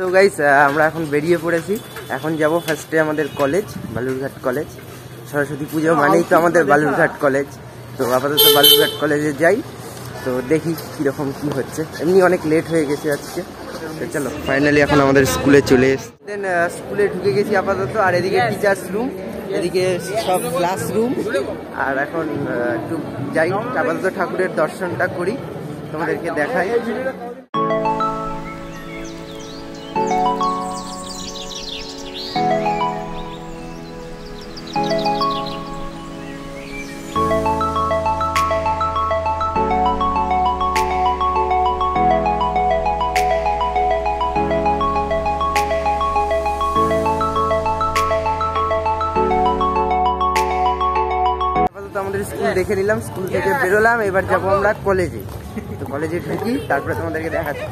So guys আমরা এখন বেরিয়ে পড়েছি। এখন যাব ফার্স্টে আমাদের কলেজ বালুরঘাট কলেজ সরস্বতী পুজো মানেই তো আমাদের বালুরঘাট কলেজ তো আপাতত বালুরঘাট কলেজে যাই। তো দেখি কীরকম কি হচ্ছে। এমনি অনেক লেট হয়ে গেছে আজকে। চলো ফাইনালি এখন আমাদের স্কুলে চলে এসছি। দেন স্কুলে ঢুকে গেছি আপাতত। আর এদিকে টিচার্স রুম এদিকে সব ক্লাসরুম আর এখন একটু যাই। আপাতত ঠাকুরের দর্শনটা করি। তোমাদেরকে দেখাই। দেখে নিলাম স্কুল থেকে বেরোলাম এবার যাব আমরা কলেজে। তো কলেজে ঢুকি তারপরে তোমাদেরকে দেখাচ্ছি।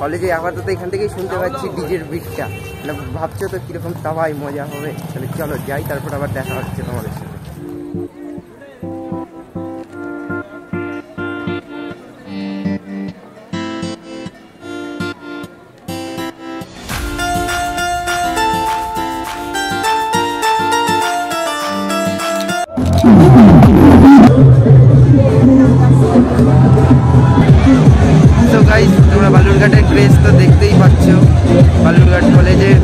কলেজে আপাতত এখান থেকেই শুনতে পাচ্ছি ডিজের বিটটা মানে ভাবছ তো কীরকম তাওয়াই মজা হবে? তাহলে চলো যাই তারপর আবার দেখা হচ্ছে তোমাদের সাথে। তো গাইস তোমরা বালুরঘাটের ক্রেজ তো দেখতেই পাচ্ছ। বালুরঘাট কলেজের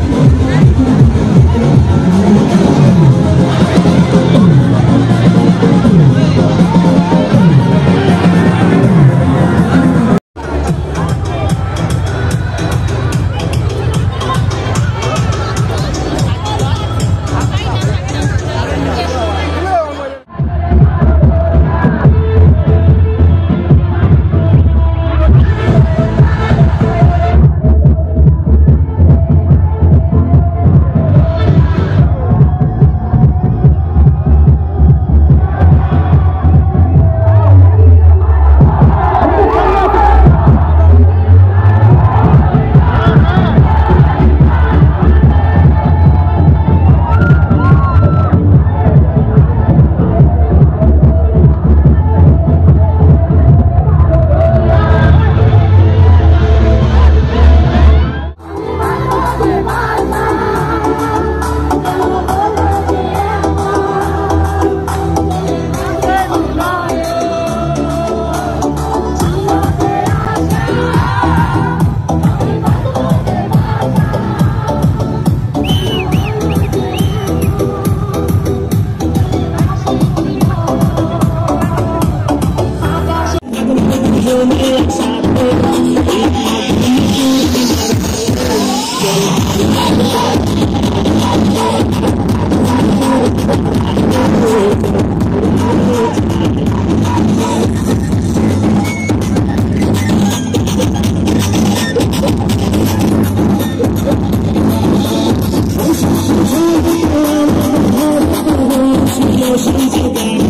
是你的。